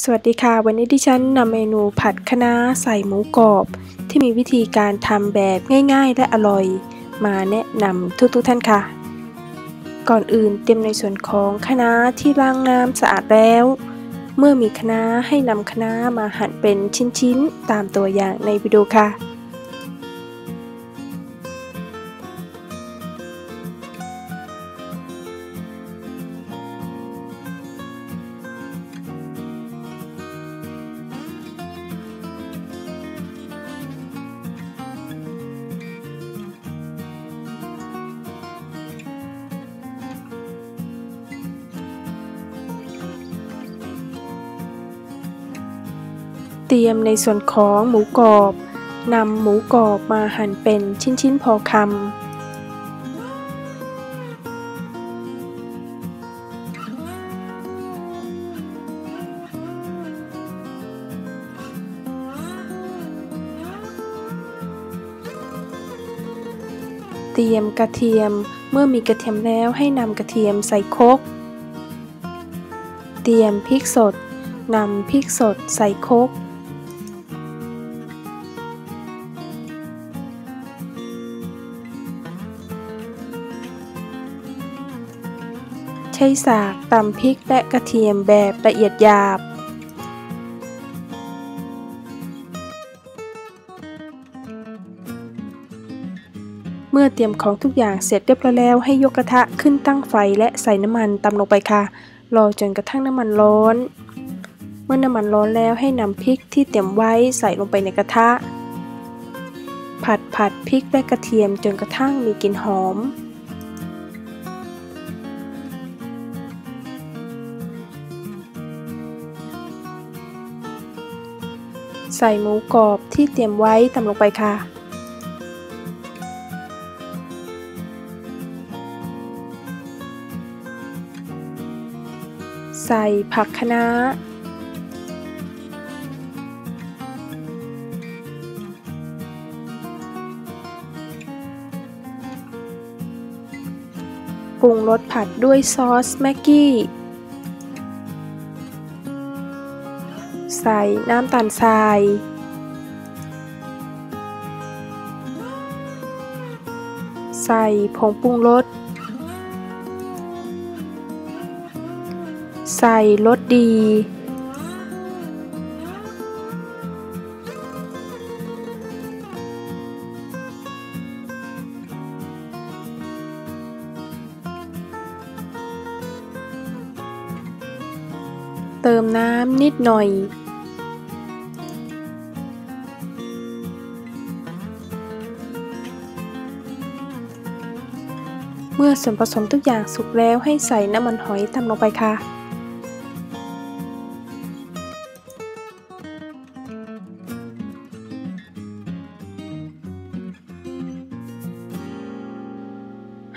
สวัสดีค่ะ วันนี้ดิฉันนำเมนูผัดคะน้าใส่หมูกรอบ ที่มีวิธีการทำแบบง่าย ๆ และอร่อย มาแนะนำทุกๆท่านค่ะ ก่อนอื่นเตรียมในส่วนของคะน้าที่ล้างน้ำสะอาดแล้ว เมื่อมีคะน้าให้นำคะน้ามาหั่นเป็นชิ้นๆ ตามตัวอย่างในวิดีโอค่ะ ตรียมในส่วนของหมูกรอบนำหมูกรอบมาหั่นเป็นชิ้นๆพอคำเตรียมกระเทียม เมื่อมีกระเทียมแล้วให้นำกระเทียมใส่คก เตรียมพริกสดนำพริกสดใส่คก ใช้สากตำพริกและกระเทียมแบบละเอียดหยาบ เมื่อเตรียมของทุกอย่างเสร็จเรียบร้อยแล้วให้ยกกระทะขึ้นตั้งไฟและใส่น้ำมันตำลงไปค่ะ รอจนกระทั่งน้ำมันร้อน เมื่อน้ำมันร้อนแล้วให้นำพริกที่เตรียมไว้ใส่ลงไปในกระทะ ผัดผัดพริกและกระเทียมจนกระทั่งมีกลิ่นหอม ใส่หมูกรอบที่เตรียมไว้ตำลงไปค่ะ ใส่ผักคะน้า ปรุงรสผัดด้วยซอสแม็กกี้ ใส่น้ำตาลทราย ใส่ผงปรุงรส ใส่รสดี เติมน้ำนิดหน่อย เมื่อส่วนผสมทุกอย่างสุกแล้วให้ใส่น้ำมันหอยตามลงไปค่ะ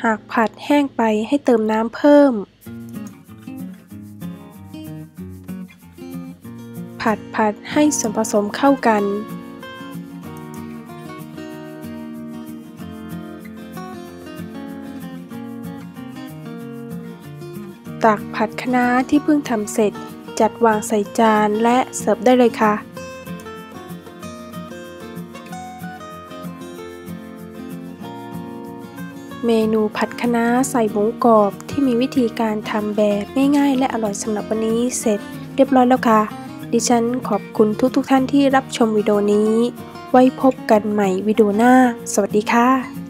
หากผัดแห้งไปให้เติมน้ำเพิ่ม ผัดผัดให้ส่วนผสมเข้ากัน ตักผัดคะน้าที่เพิ่งทำเสร็จ จัดวางใส่จานและเสิร์ฟได้เลยค่ะ เมนูผัดคะน้าใส่หมูกรอบที่มีวิธีการทำแบบง่ายๆ และอร่อยสำหรับวันนี้เสร็จเรียบร้อยแล้วค่ะ ดิฉันขอบคุณทุกๆทท่านที่รับชมวิดีโอนี้ ไว้พบกันใหม่วิดีโอหน้า สวัสดีค่ะ